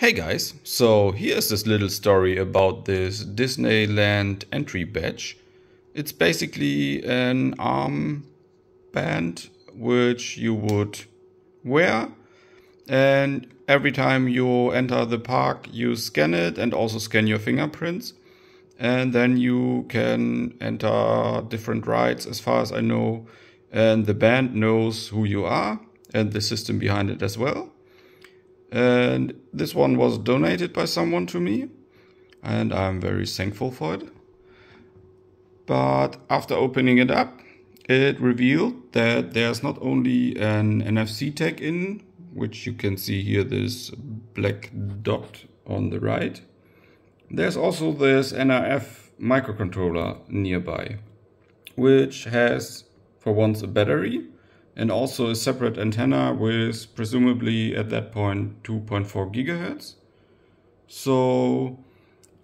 Hey guys, so here's this little story about this Disneyland entry badge. It's basically an arm band which you would wear and every time you enter the park you scan it and also scan your fingerprints and then you can enter different rides as far as I know and the band knows who you are and the system behind it as well. And this one was donated by someone to me, and I'm very thankful for it. But after opening it up, it revealed that there's not only an NFC tag in, which you can see here, this black dot on the right. There's also this NRF microcontroller nearby, which has for once a battery and also a separate antenna with presumably at that point 2.4 gigahertz. So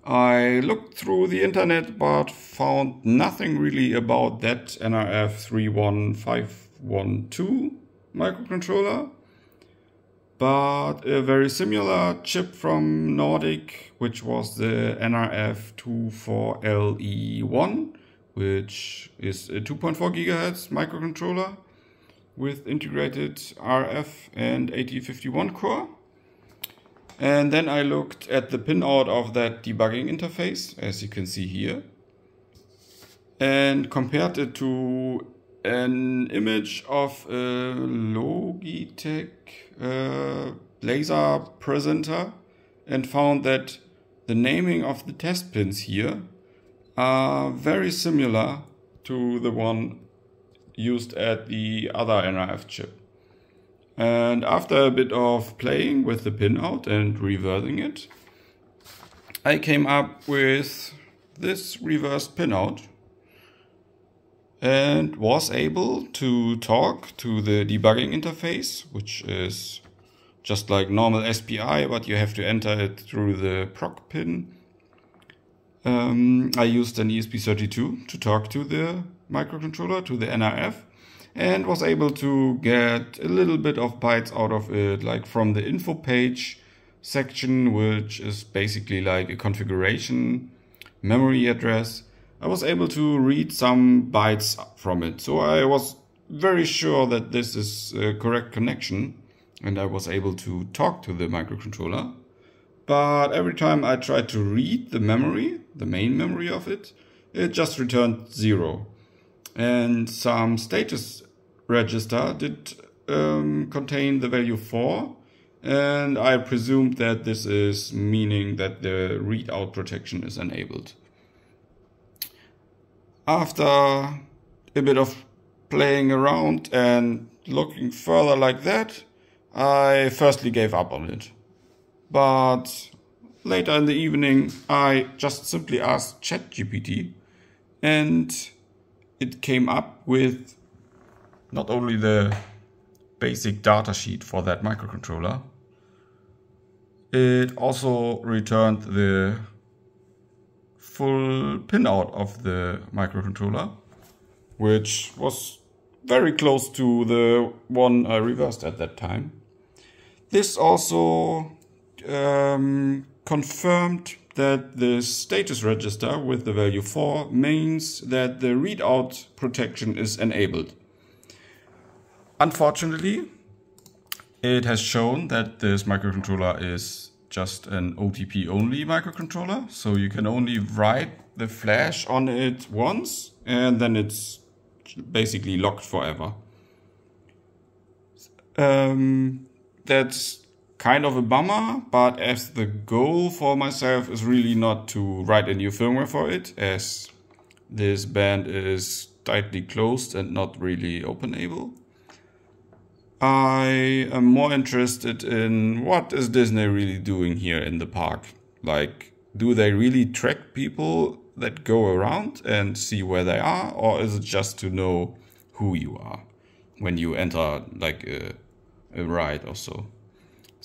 I looked through the internet but found nothing really about that NRF 31512 microcontroller. But a very similar chip from Nordic, which was the NRF 24LE1, which is a 2.4 gigahertz microcontroller with integrated RF and AT51 core. And then I looked at the pinout of that debugging interface, as you can see here, and compared it to an image of a Logitech uh, laser presenter and found that the naming of the test pins here are very similar to the one used at the other NRF chip. And after a bit of playing with the pinout and reversing it, I came up with this reversed pinout and was able to talk to the debugging interface, which is just like normal SPI, but you have to enter it through the proc pin. Um, I used an ESP32 to talk to the microcontroller to the NRF and was able to get a little bit of bytes out of it, like from the info page section, which is basically like a configuration memory address. I was able to read some bytes from it. So I was very sure that this is a correct connection and I was able to talk to the microcontroller. But every time I tried to read the memory, the main memory of it, it just returned zero and some status register did um, contain the value 4 and I presumed that this is meaning that the readout protection is enabled. After a bit of playing around and looking further like that, I firstly gave up on it. But later in the evening, I just simply asked ChatGPT and it came up with not only the basic datasheet for that microcontroller, it also returned the full pinout of the microcontroller, which was very close to the one I reversed at that time. This also um, confirmed that the status register with the value 4 means that the readout protection is enabled. Unfortunately, it has shown that this microcontroller is just an OTP only microcontroller, so you can only write the flash on it once and then it's basically locked forever. Um, that's kind of a bummer, but as the goal for myself is really not to write a new firmware for it, as this band is tightly closed and not really openable. I am more interested in what is Disney really doing here in the park. Like, do they really track people that go around and see where they are, or is it just to know who you are when you enter like a, a ride or so?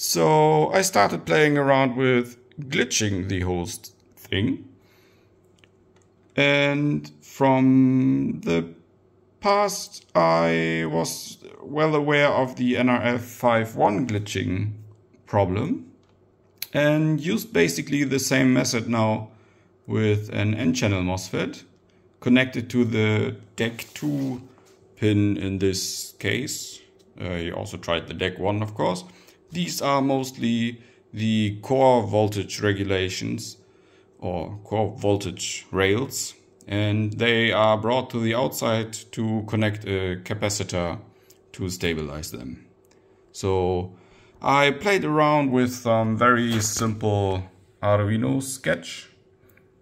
So I started playing around with glitching the whole thing. And from the past, I was well aware of the NRF 5.1 glitching problem. and used basically the same method now with an N-channel MOSFET connected to the DEC 2 pin in this case. You also tried the DEC 1 of course. These are mostly the core voltage regulations or core voltage rails and they are brought to the outside to connect a capacitor to stabilize them. So I played around with some very simple Arduino sketch.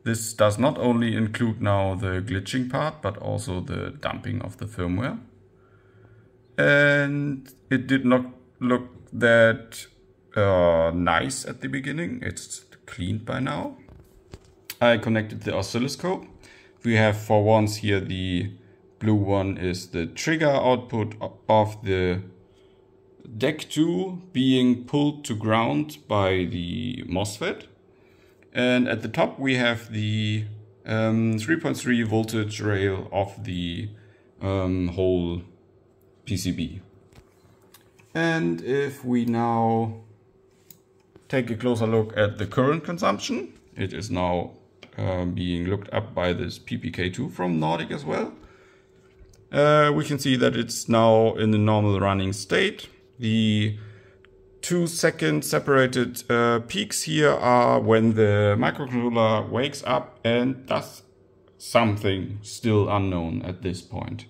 This does not only include now the glitching part, but also the dumping of the firmware. And it did not look that uh, nice at the beginning. It's cleaned by now. I connected the oscilloscope. We have for once here the blue one is the trigger output of the deck 2 being pulled to ground by the MOSFET. And at the top we have the 3.3 um, voltage rail of the um, whole PCB. And if we now take a closer look at the current consumption, it is now uh, being looked up by this PPK2 from Nordic as well. Uh, we can see that it's now in the normal running state. The two second separated uh, peaks here are when the microcontroller wakes up and does something still unknown at this point.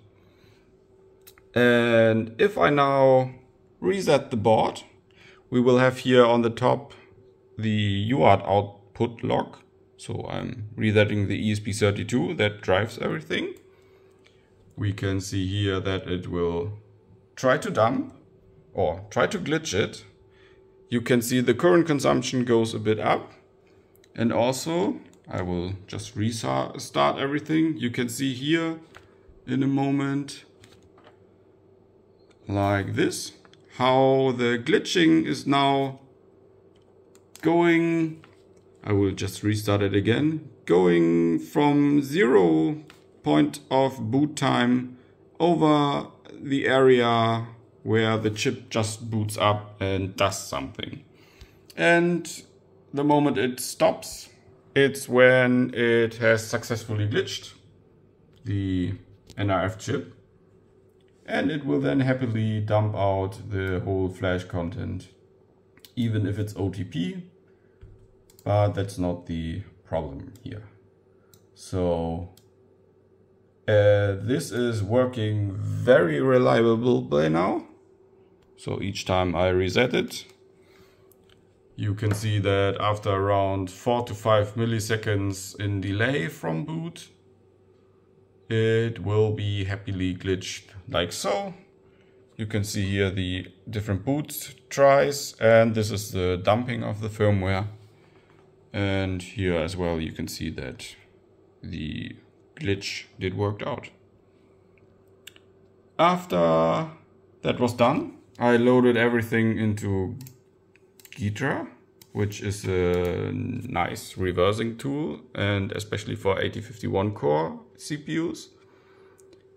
And if I now reset the board, we will have here on the top the UART output log. So I'm resetting the ESP32 that drives everything. We can see here that it will try to dump or try to glitch it, you can see the current consumption goes a bit up. And also, I will just restart everything. You can see here in a moment, like this, how the glitching is now going, I will just restart it again, going from zero point of boot time over the area where the chip just boots up and does something. And the moment it stops, it's when it has successfully glitched the NRF chip. And it will then happily dump out the whole flash content, even if it's OTP. But that's not the problem here. So uh, this is working very reliable by now. So each time I reset it, you can see that after around 4 to 5 milliseconds in delay from boot, it will be happily glitched like so. You can see here the different boot tries and this is the dumping of the firmware. And here as well you can see that the glitch did work out. After that was done, I loaded everything into Geetra, which is a nice reversing tool and especially for 8051 core CPUs.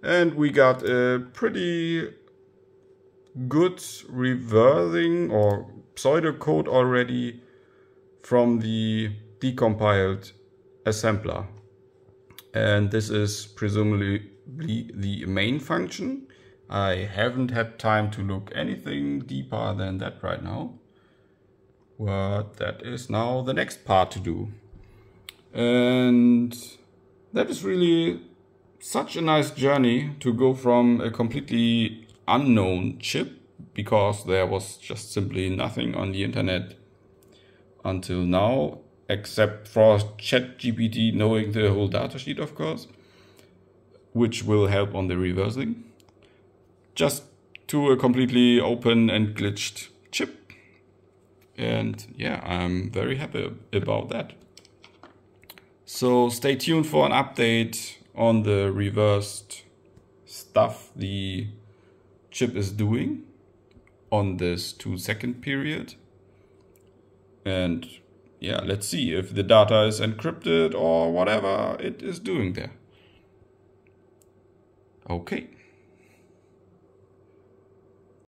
And we got a pretty good reversing or pseudocode already from the decompiled assembler. And this is presumably the main function I haven't had time to look anything deeper than that right now. But that is now the next part to do. And that is really such a nice journey to go from a completely unknown chip because there was just simply nothing on the internet until now, except for ChatGPT knowing the whole datasheet, of course, which will help on the reversing just to a completely open and glitched chip. And yeah, I'm very happy about that. So stay tuned for an update on the reversed stuff the chip is doing on this two second period. And yeah, let's see if the data is encrypted or whatever it is doing there. Okay.